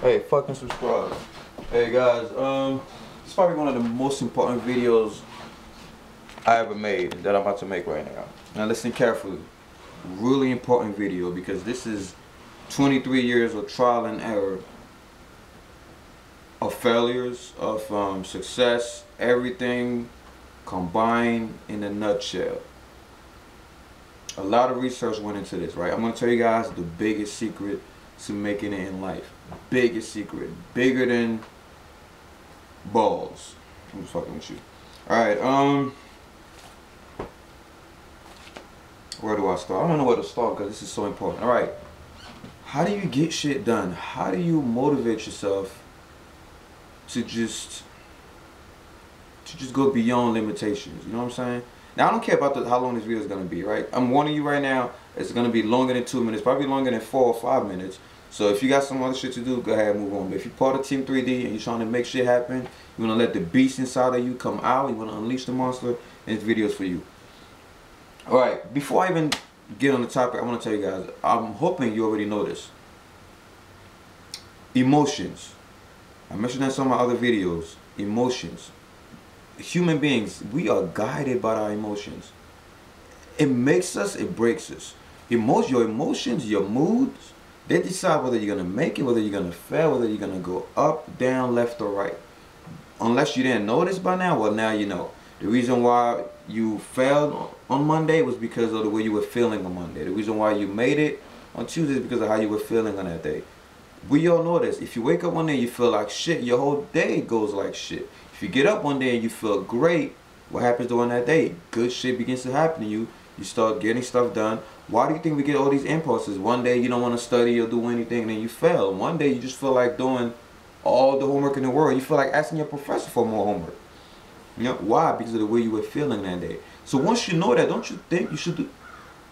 Hey, fucking subscribe. Hey guys, um, it's probably one of the most important videos I ever made that I'm about to make right now. Now listen carefully. Really important video because this is 23 years of trial and error of failures, of um, success, everything combined in a nutshell. A lot of research went into this, right? I'm gonna tell you guys the biggest secret to making it in life. Biggest secret. Bigger than balls. I'm fucking with you. Alright, um where do I start? I don't know where to start because this is so important. Alright. How do you get shit done? How do you motivate yourself to just to just go beyond limitations? You know what I'm saying? Now I don't care about the, how long this video is gonna be, right? I'm warning you right now. It's gonna be longer than two minutes, probably longer than four or five minutes. So if you got some other shit to do, go ahead and move on. But if you're part of Team 3D and you're trying to make shit happen, you wanna let the beast inside of you come out, you wanna unleash the monster, and this video is for you. Alright, before I even get on the topic, I wanna tell you guys, I'm hoping you already know this. Emotions. I mentioned that in some of my other videos. Emotions human beings, we are guided by our emotions. It makes us, it breaks us. Emotion, your emotions, your moods, they decide whether you're gonna make it, whether you're gonna fail, whether you're gonna go up, down, left, or right. Unless you didn't know this by now, well now you know. The reason why you failed on Monday was because of the way you were feeling on Monday. The reason why you made it on Tuesday is because of how you were feeling on that day. We all know this. If you wake up one day and you feel like shit, your whole day goes like shit. If you get up one day and you feel great, what happens during that day? Good shit begins to happen to you. You start getting stuff done. Why do you think we get all these impulses? One day you don't want to study or do anything, and then you fail. One day you just feel like doing all the homework in the world. You feel like asking your professor for more homework. You know why? Because of the way you were feeling that day. So once you know that, don't you think you should do?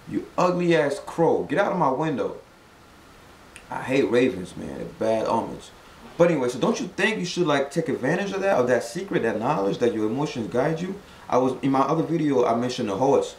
You ugly ass crow, get out of my window. I hate ravens, man. They're bad omens. But anyway, so don't you think you should like take advantage of that, of that secret, that knowledge that your emotions guide you? I was in my other video, I mentioned the horse.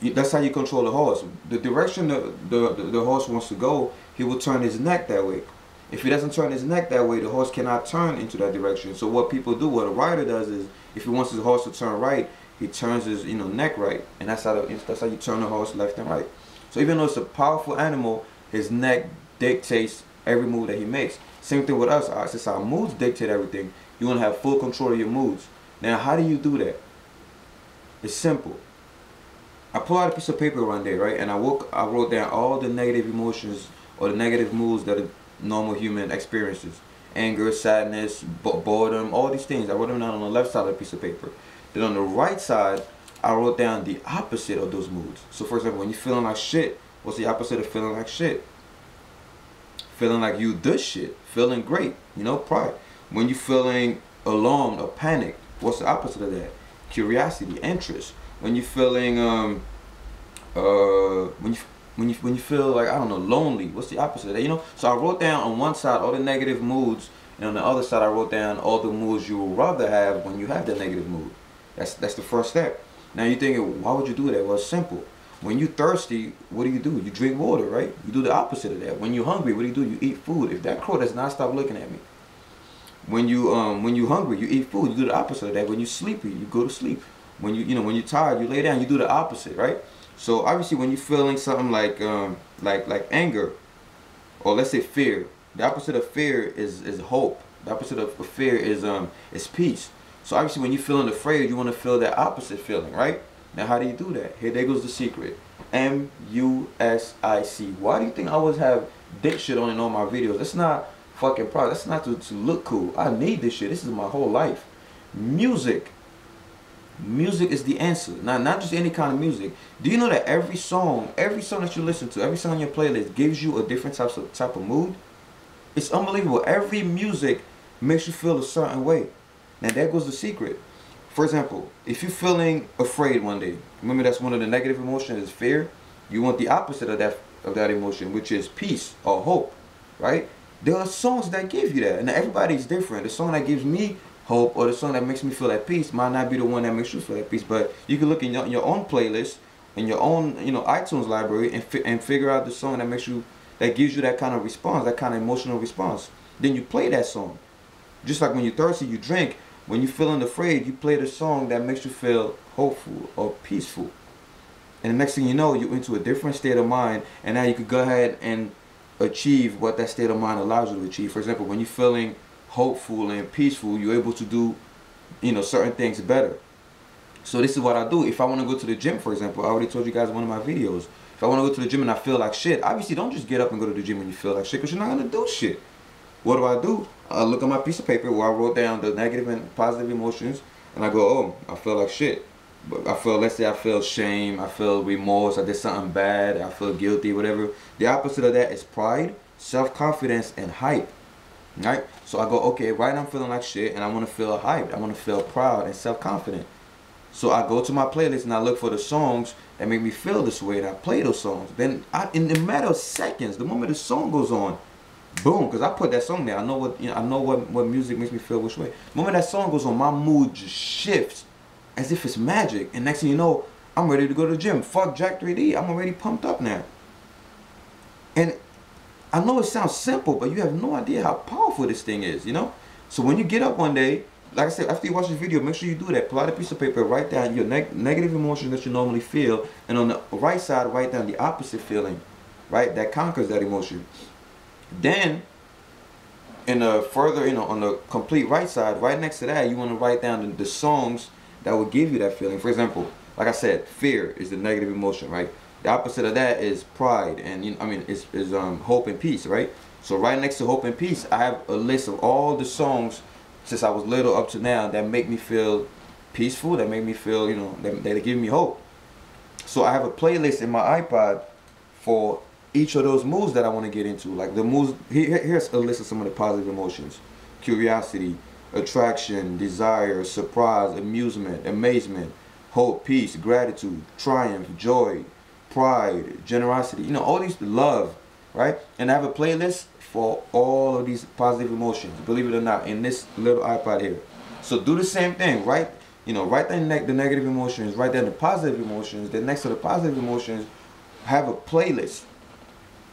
That's how you control the horse. The direction the, the, the horse wants to go, he will turn his neck that way. If he doesn't turn his neck that way, the horse cannot turn into that direction. So what people do, what a rider does is, if he wants his horse to turn right, he turns his you know neck right, and that's how the, that's how you turn the horse left and right. So even though it's a powerful animal, his neck dictates every move that he makes. Same thing with us. Our, since our moods dictate everything, you want to have full control of your moods. Now, how do you do that? It's simple. I pull out a piece of paper one day, right, and I woke, I wrote down all the negative emotions or the negative moods that a normal human experiences: anger, sadness, boredom, all these things. I wrote them down on the left side of the piece of paper. Then on the right side, I wrote down the opposite of those moods. So, for example, when you're feeling like shit, what's the opposite of feeling like shit? feeling like you the shit, feeling great, you know, pride. When you're feeling alone or panicked, what's the opposite of that? Curiosity, interest. When you're feeling um uh when you when you when you feel like I don't know lonely, what's the opposite of that? You know. So I wrote down on one side all the negative moods, and on the other side I wrote down all the moods you would rather have when you have the negative mood. That's that's the first step. Now you're thinking, why would you do that? Well, it's simple. When you're thirsty, what do you do? You drink water, right? You do the opposite of that. When you're hungry, what do you do? You eat food. If that crow does not stop looking at me. When you um when you're hungry, you eat food. You do the opposite of that. When you're sleepy, you go to sleep. When you you know when you're tired, you lay down. You do the opposite, right? So obviously, when you're feeling something like um like like anger, or let's say fear, the opposite of fear is is hope. The opposite of fear is um is peace. So obviously, when you're feeling afraid, you want to feel that opposite feeling, right? Now, how do you do that? Here, there goes the secret. M-U-S-I-C. Why do you think I always have dick shit on in all my videos? That's not fucking product. That's not to, to look cool. I need this shit. This is my whole life. Music. Music is the answer. Now, not just any kind of music. Do you know that every song, every song that you listen to, every song on your playlist gives you a different type of, type of mood? It's unbelievable. Every music makes you feel a certain way. Now, there goes the secret. For example, if you're feeling afraid one day, remember that's one of the negative emotions is fear. You want the opposite of that of that emotion, which is peace or hope, right? There are songs that give you that, and everybody's different. The song that gives me hope or the song that makes me feel at peace might not be the one that makes you feel at peace. But you can look in your, your own playlist, in your own you know iTunes library, and fi and figure out the song that makes you that gives you that kind of response, that kind of emotional response. then you play that song. Just like when you're thirsty, you drink. When you're feeling afraid, you play the song that makes you feel hopeful or peaceful. And the next thing you know, you're into a different state of mind, and now you could go ahead and achieve what that state of mind allows you to achieve. For example, when you're feeling hopeful and peaceful, you're able to do, you know, certain things better. So this is what I do. If I want to go to the gym, for example, I already told you guys one of my videos. If I want to go to the gym and I feel like shit, obviously don't just get up and go to the gym when you feel like shit, because you're not gonna do shit. What do I do? I look at my piece of paper where I wrote down the negative and positive emotions, and I go, oh, I feel like shit. But I feel, let's say I feel shame, I feel remorse, I did something bad, I feel guilty, whatever. The opposite of that is pride, self-confidence, and hype. Right? So I go, okay, right now I'm feeling like shit, and I want to feel hyped. I want to feel proud and self-confident. So I go to my playlist and I look for the songs that make me feel this way, and I play those songs. Then, I, in the matter of seconds, the moment the song goes on, boom, because I put that song there. I know what you know, I know what, what music makes me feel which way. The moment that song goes on, my mood just shifts as if it's magic. And next thing you know, I'm ready to go to the gym. Fuck Jack 3D. I'm already pumped up now. I know it sounds simple, but you have no idea how powerful this thing is, you know? So when you get up one day, like I said, after you watch this video, make sure you do that. Pull out a piece of paper, write down your neg negative emotions that you normally feel, and on the right side, write down the opposite feeling, right? That conquers that emotion. Then, in the further, you know, on the complete right side, right next to that, you want to write down the, the songs that will give you that feeling. For example, like I said, fear is the negative emotion, right? The opposite of that is pride, and you know, I mean, is is um hope and peace, right? So right next to hope and peace, I have a list of all the songs since I was little up to now that make me feel peaceful, that make me feel, you know, that, that give me hope. So I have a playlist in my iPod for each of those moods that I want to get into. Like the moods, here, here's a list of some of the positive emotions. Curiosity, attraction, desire, surprise, amusement, amazement, hope, peace, gratitude, triumph, joy, pride, generosity, you know, all these love, right? And I have a playlist for all of these positive emotions, believe it or not, in this little iPod here. So do the same thing, right? You know, write down the negative emotions, write down the positive emotions, then next to the positive emotions, have a playlist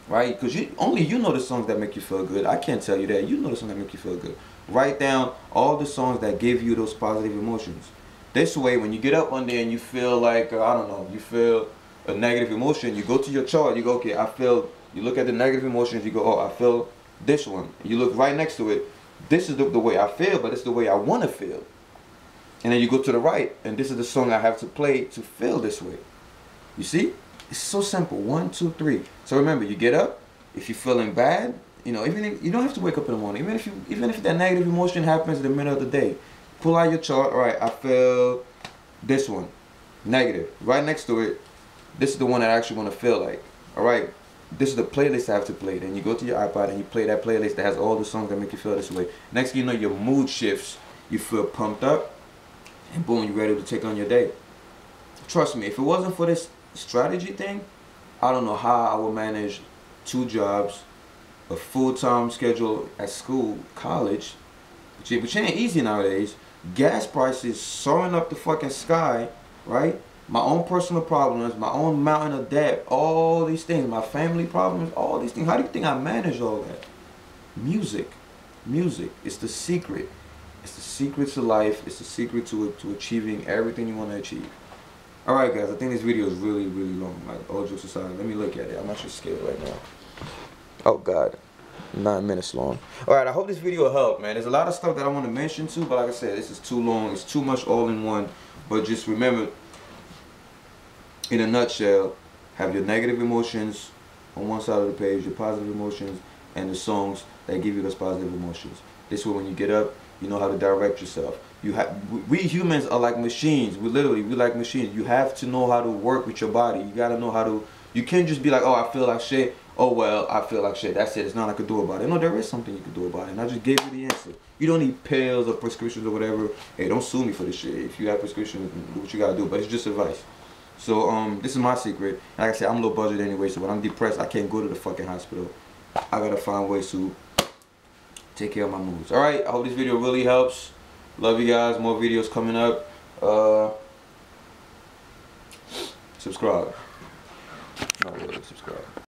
right? Because you only you know the songs that make you feel good. I can't tell you that. You know the songs that make you feel good. Write down all the songs that give you those positive emotions. This way, when you get up one day and you feel like uh, I don't know, you feel a negative emotion, you go to your chart. You go, okay, I feel. You look at the negative emotions. You go, oh, I feel this one. You look right next to it. This is the, the way I feel, but it's the way I want to feel. And then you go to the right, and this is the song I have to play to feel this way. You see? It's so simple. One, two, three. So remember, you get up. If you're feeling bad, you know, even if you don't have to wake up in the morning. Even if you, even if that negative emotion happens in the middle of the day, pull out your chart. All right, I feel this one, negative. Right next to it, this is the one that I actually want to feel like. All right, this is the playlist I have to play. Then you go to your iPod and you play that playlist that has all the songs that make you feel this way. Next thing you know, your mood shifts. You feel pumped up, and boom, you're ready to take on your day. Trust me, if it wasn't for this strategy thing, I don't know how I would manage two jobs, a full-time schedule at school, college, which ain't easy nowadays. Gas prices soaring up the fucking sky, right? My own personal problems, my own mountain of debt, all these things, my family problems, all these things. How do you think I manage all that? Music. Music. It's the secret. It's the secret to life. It's the secret to, to achieving everything you want to achieve. Alright guys, I think this video is really, really long. Like, all jokes aside, let me look at it. I'm actually scared right now. Oh god. Nine minutes long. Alright, I hope this video helped, man. There's a lot of stuff that I want to mention too, but like I said, this is too long. It's too much all in one. But just remember, in a nutshell, have your negative emotions on one side of the page, your positive emotions, and the songs that give you those positive emotions. This way when you get up, you know how to direct yourself. You have we humans are like machines. We literally we like machines. You have to know how to work with your body. You gotta know how to. You can't just be like, oh, I feel like shit. Oh well, I feel like shit. That's it. It's not I could do about it. No, there is something you could do about it. And I just gave you the answer. You don't need pills or prescriptions or whatever. Hey, don't sue me for this shit. If you have prescriptions, do what you gotta do. But it's just advice. So um, this is my secret. Like I said, I'm low budget anyway. So when I'm depressed, I can't go to the fucking hospital. I gotta find ways to take care of my moods. All right. I hope this video really helps. Love you guys. More videos coming up. Uh, subscribe. Not really, subscribe.